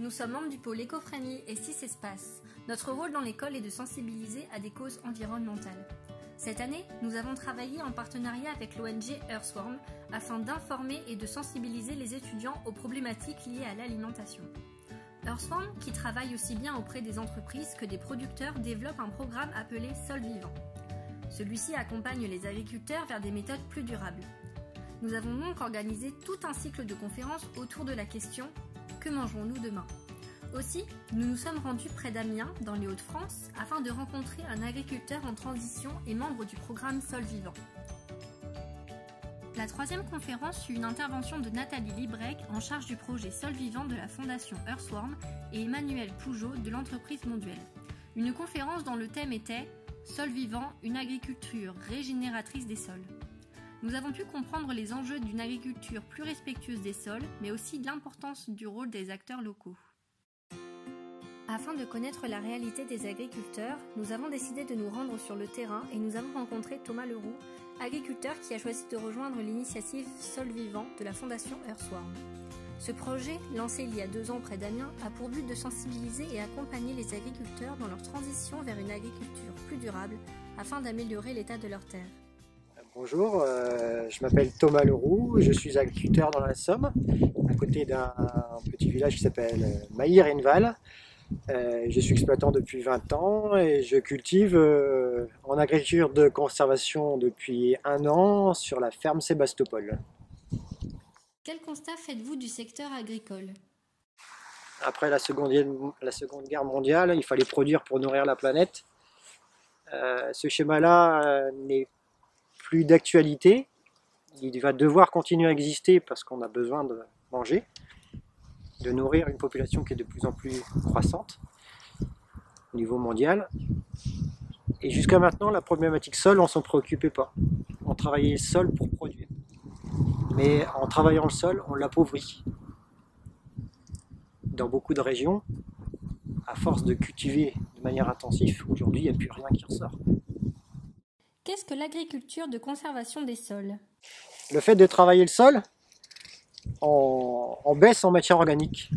Nous sommes membres du pôle éco-friendly et 6 espaces. Notre rôle dans l'école est de sensibiliser à des causes environnementales. Cette année, nous avons travaillé en partenariat avec l'ONG Earthworm afin d'informer et de sensibiliser les étudiants aux problématiques liées à l'alimentation. Earthworm, qui travaille aussi bien auprès des entreprises que des producteurs, développe un programme appelé Sol Vivant. Celui-ci accompagne les agriculteurs vers des méthodes plus durables. Nous avons donc organisé tout un cycle de conférences autour de la question Que mangerons-nous demain? Aussi, nous nous sommes rendus près d'Amiens, dans les Hauts-de-France, afin de rencontrer un agriculteur en transition et membre du programme Sol Vivant. La troisième conférence fut une intervention de Nathalie Librec en charge du projet Sol Vivant de la Fondation Earthworm et Emmanuel Pougeot de l'entreprise Monduel. Une conférence dont le thème était Sol Vivant, une agriculture régénératrice des sols. Nous avons pu comprendre les enjeux d'une agriculture plus respectueuse des sols, mais aussi l'importance du rôle des acteurs locaux. Afin de connaître la réalité des agriculteurs, nous avons décidé de nous rendre sur le terrain et nous avons rencontré Thomas Leroux, agriculteur qui a choisi de rejoindre l'initiative Sol Vivant de la Fondation Earthworm. Ce projet, lancé il y a deux ans près d'Amiens, a pour but de sensibiliser et accompagner les agriculteurs dans leur transition vers une agriculture plus durable afin d'améliorer l'état de leurs terres. Bonjour, euh, je m'appelle Thomas Leroux, je suis agriculteur dans la Somme, à côté d'un petit village qui s'appelle Mailly-Renval. Euh, je suis exploitant depuis 20 ans et je cultive euh, en agriculture de conservation depuis un an sur la ferme Sébastopol. Quel constat faites-vous du secteur agricole? Après la seconde, la seconde, Guerre mondiale, il fallait produire pour nourrir la planète. ce schéma-là n'est plus d'actualité. Il va devoir continuer à exister parce qu'on a besoin de manger, de nourrir une population qui est de plus en plus croissante au niveau mondial. Et jusqu'à maintenant, la problématique sol, on s'en préoccupait pas. On travaillait le sol pour produire. Mais en travaillant le sol, on l'appauvrit. Dans beaucoup de régions, à force de cultiver de manière intensive, aujourd'hui, il n'y a plus rien qui ressort. Qu'est-ce que l'agriculture de conservation des sols? Le fait de travailler le sol en, baisse en matière organique.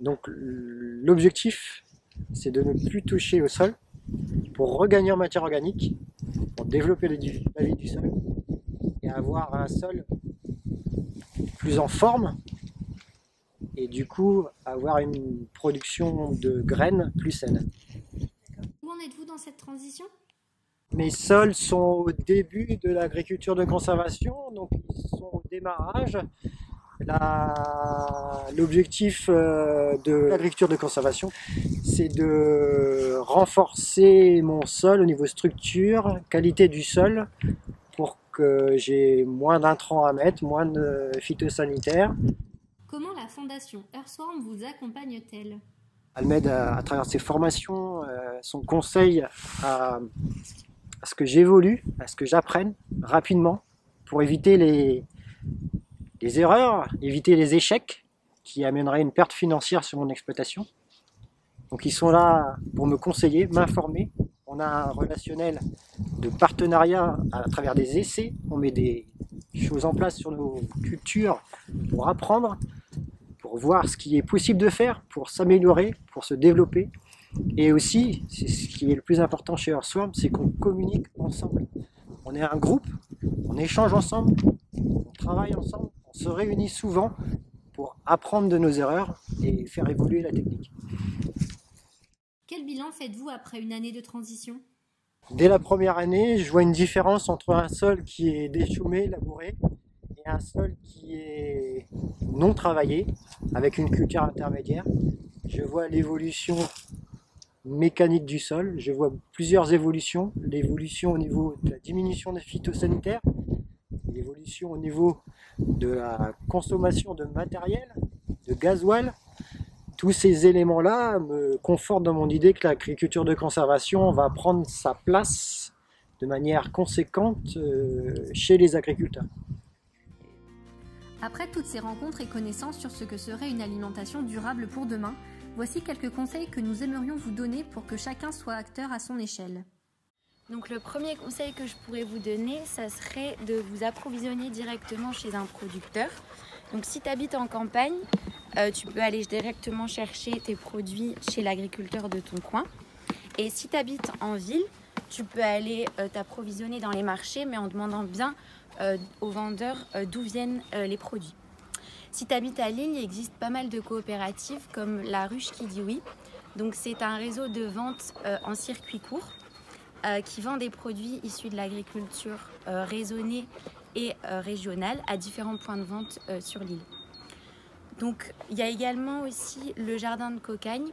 Donc l'objectif, c'est de ne plus toucher au sol pour regagner en matière organique, pour développer la vie du sol et avoir un sol plus en forme et du coup avoir une production de graines plus saine. Où en êtes-vous dans cette transition? Mes sols sont au début de l'agriculture de conservation, donc ils sont au démarrage. L'objectif euh, de l'agriculture de conservation, c'est de renforcer mon sol au niveau structure, qualité du sol, pour que j'ai moins d'intrants à mettre, moins de phytosanitaires. Comment la fondation Earthworm vous accompagne-t-elle? Elle m'aide à, travers ses formations, euh, son conseil à à ce que j'évolue, à ce que j'apprenne rapidement pour éviter les, les erreurs, éviter les échecs qui amèneraient une perte financière sur mon exploitation. Donc ils sont là pour me conseiller, m'informer. On a un relationnel de partenariat à travers des essais. On met des choses en place sur nos cultures pour apprendre, pour voir ce qui est possible de faire, pour s'améliorer, pour se développer. Et aussi, c'est ce qui est le plus important chez Earthworm, c'est qu'on communique ensemble. On est un groupe, on échange ensemble, on travaille ensemble, on se réunit souvent pour apprendre de nos erreurs et faire évoluer la technique. Quel bilan faites-vous après une année de transition? Dès la première année, je vois une différence entre un sol qui est déchaumé, labouré, et un sol qui est non travaillé, avec une culture intermédiaire. Je vois l'évolution mécanique du sol. Je vois plusieurs évolutions. L'évolution au niveau de la diminution des phytosanitaires, l'évolution au niveau de la consommation de matériel, de gasoil. Tous ces éléments-là me confortent dans mon idée que l'agriculture de conservation va prendre sa place de manière conséquente euh, chez les agriculteurs. Après toutes ces rencontres et connaissances sur ce que serait une alimentation durable pour demain, Voici quelques conseils que nous aimerions vous donner pour que chacun soit acteur à son échelle. Donc le premier conseil que je pourrais vous donner, ça serait de vous approvisionner directement chez un producteur. Donc si tu habites en campagne, euh, tu peux aller directement chercher tes produits chez l'agriculteur de ton coin. Et si tu habites en ville, tu peux aller euh, t'approvisionner dans les marchés, mais en demandant bien euh, aux vendeurs d'où viennent les produits. Si tu habites à Lille, il existe pas mal de coopératives comme la Ruche qui dit oui. Donc c'est un réseau de vente en circuit court qui vend des produits issus de l'agriculture raisonnée et régionale à différents points de vente sur l'île. Donc il y a également aussi le jardin de Cocagne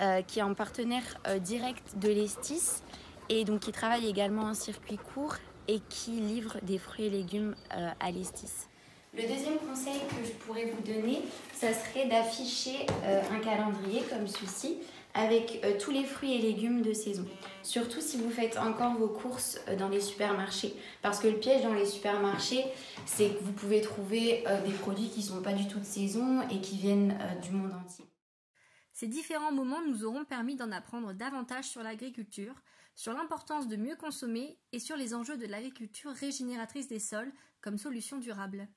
euh, qui est en partenaire euh, direct de l'Estis et donc qui travaille également en circuit court et qui livre des fruits et légumes euh, à l'Estis. Le deuxième conseil que je pourrais vous donner, ça serait d'afficher un calendrier comme ceci avec euh, tous les fruits et légumes de saison. Surtout si vous faites encore vos courses euh, dans les supermarchés. Parce que le piège dans les supermarchés, c'est que vous pouvez trouver euh, des produits qui ne sont pas du tout de saison et qui viennent du monde entier. Ces différents moments nous auront permis d'en apprendre davantage sur l'agriculture, sur l'importance de mieux consommer et sur les enjeux de l'agriculture régénératrice des sols comme solution durable.